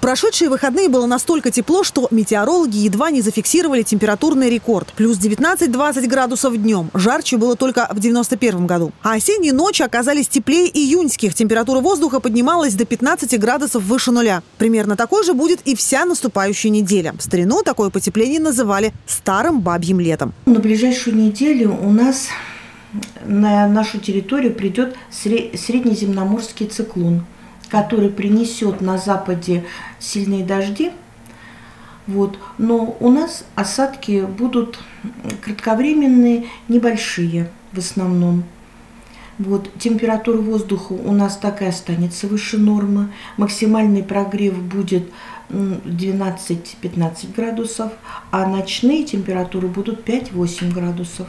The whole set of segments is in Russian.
прошедшие выходные было настолько тепло, что метеорологи едва не зафиксировали температурный рекорд. Плюс 19-20 градусов днем. Жарче было только в 91 году. А осенние ночи оказались теплее июньских. Температура воздуха поднималась до 15 градусов выше нуля. Примерно такой же будет и вся наступающая неделя. В старину такое потепление называли «старым бабьим летом». На ближайшую неделю у нас на нашу территорию придет среднеземноморский циклон – который принесет на западе сильные дожди. Вот. Но у нас осадки будут кратковременные, небольшие в основном. Вот, температура воздуха у нас так и останется выше нормы. Максимальный прогрев будет 12-15 градусов, а ночные температуры будут 5-8 градусов.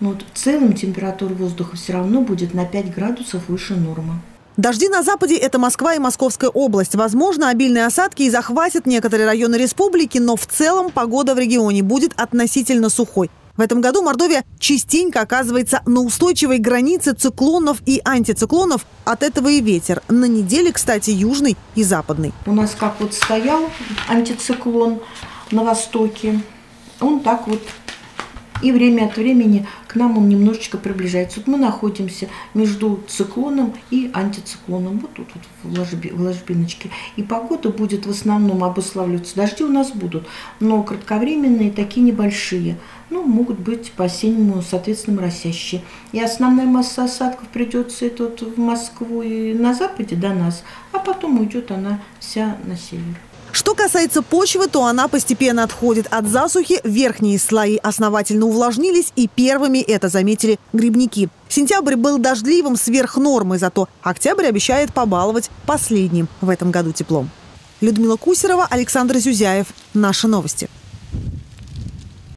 Но вот в целом температура воздуха все равно будет на 5 градусов выше нормы. Дожди на западе – это Москва и Московская область. Возможно, обильные осадки и захватят некоторые районы республики, но в целом погода в регионе будет относительно сухой. В этом году Мордовия частенько оказывается на устойчивой границе циклонов и антициклонов. От этого и ветер. На неделе, кстати, южный и западный. У нас как вот стоял антициклон на востоке, он так вот и время от времени к нам он немножечко приближается. Вот мы находимся между циклоном и антициклоном. Вот тут вот в, ложби, ложбиночке. И погода будет в основном обуславливаться. Дожди у нас будут, но кратковременные, такие небольшие. Ну, могут быть по-осеннему, соответственно, моросящие. И основная масса осадков придется это вот в Москву и на западе до нас, а потом уйдет она вся на север. Что касается почвы, то она постепенно отходит от засухи, верхние слои основательно увлажнились, и первыми это заметили грибники. Сентябрь был дождливым сверх нормы, зато октябрь обещает побаловать последним в этом году теплом. Людмила Кусерова, Александр Зюзяев. Наши новости.